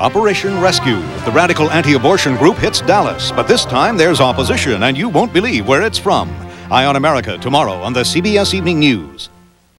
Operation Rescue. The radical anti abortion group hits Dallas, but this time there's opposition, and you won't believe where it's from. Eye on America tomorrow on the CBS Evening News.